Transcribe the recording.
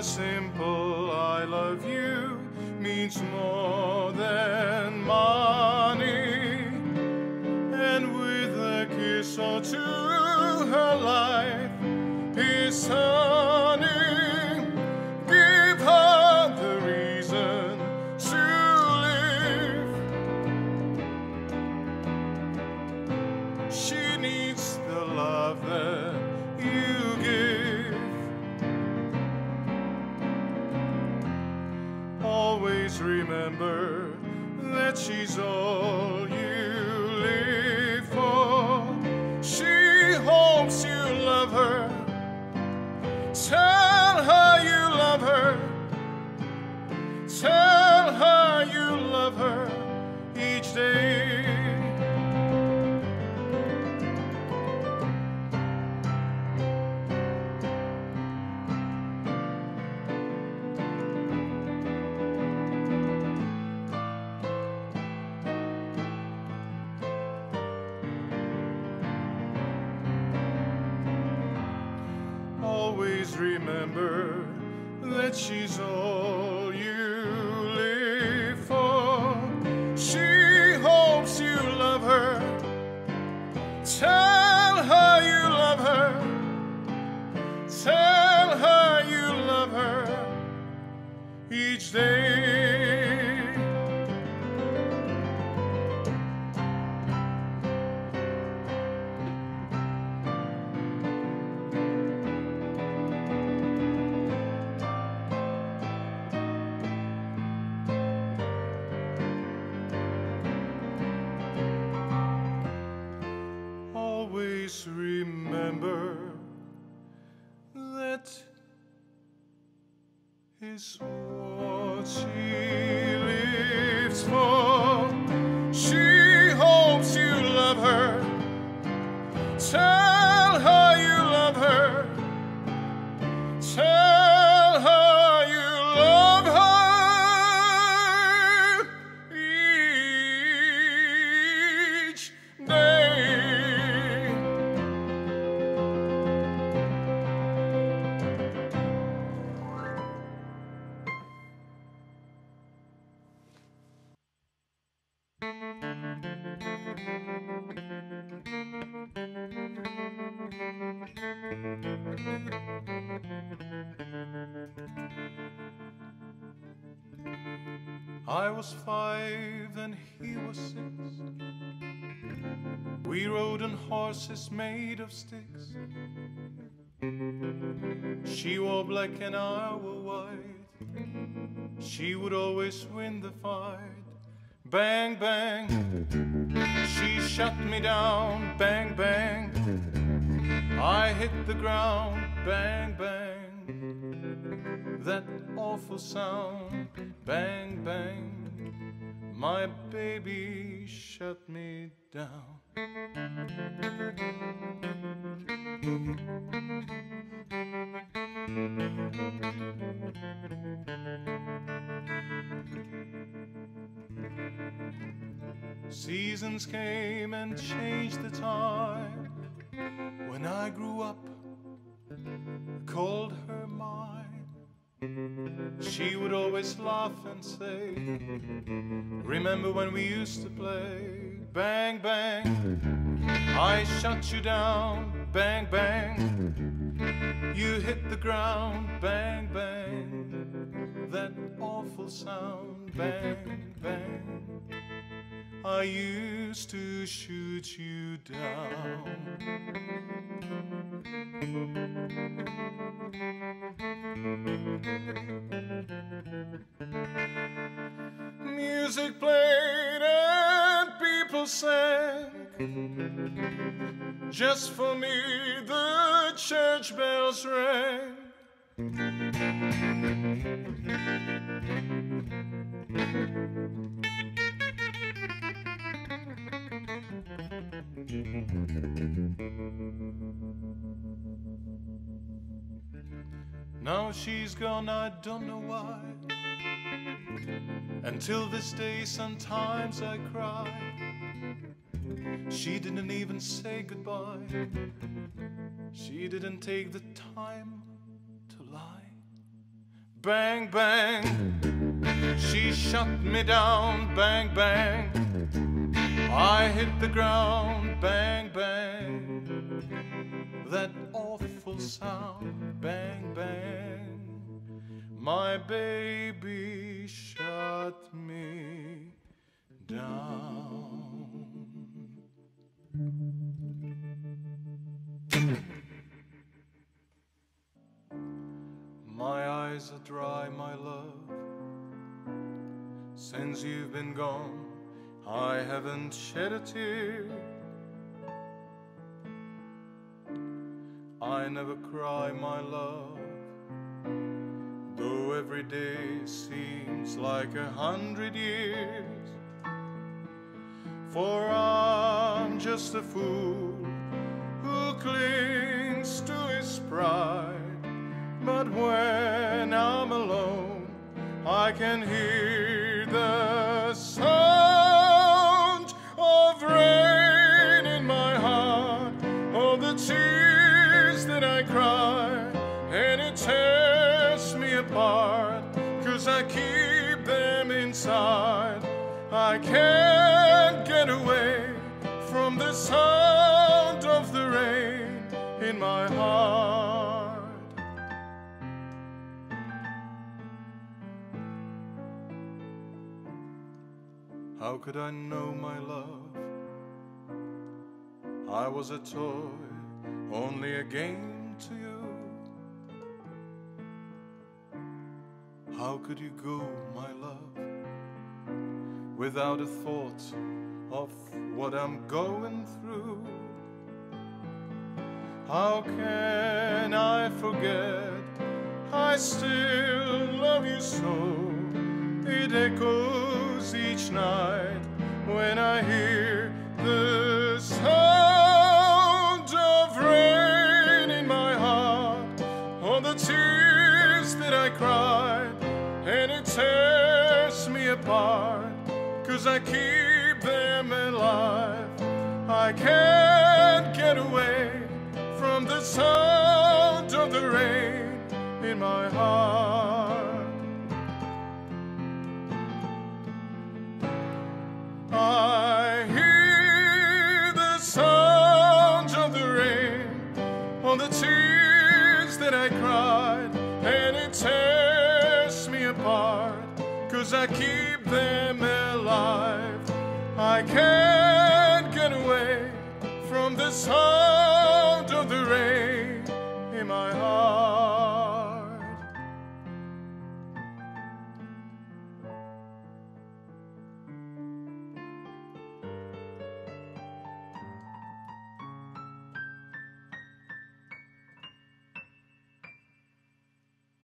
A simple I love you means more than money. And with a kiss or two, Always remember that she's all you each day. Always remember that is I was five and he was six. We rode on horses made of sticks. She wore black and I wore white. She would always win the fight. Bang, bang. She shut me down. Bang, bang. I hit the ground. Bang, bang. That awful sound. Bang, bang. My baby shut me down. Seasons came and changed the time. When I grew up, I called her mine. She would always laugh and say, Remember when we used to play? Bang, bang, I shut you down. Bang, bang, you hit the ground. Bang, bang, that awful sound. Bang, bang, I used to shoot you down. Music played and people sang. Just for me, the church bells rang. Now she's gone, I don't know why. Until this day, sometimes I cry. She didn't even say goodbye. She didn't take the time to lie. Bang, bang, she shut me down. Bang, bang, I hit the ground. Bang, bang, that awful sound. Bang, bang, my baby shut me down. My eyes are dry, my love. Since you've been gone, I haven't shed a tear. I never cry, my love, though every day seems like a hundred years. For I'm just a fool who clings to his pride. But when I'm alone, I can hear from the sound of the rain in my heart. How could I know my love? I was a toy, only a game to you. How could you go, my love, without a thought of what I'm going through? How can I forget? I still love you so. It echoes each night when I hear the my heart. I hear the sound of the rain on the tears that I cried, and it tears me apart, cause I keep them alive. I can't get away from the sound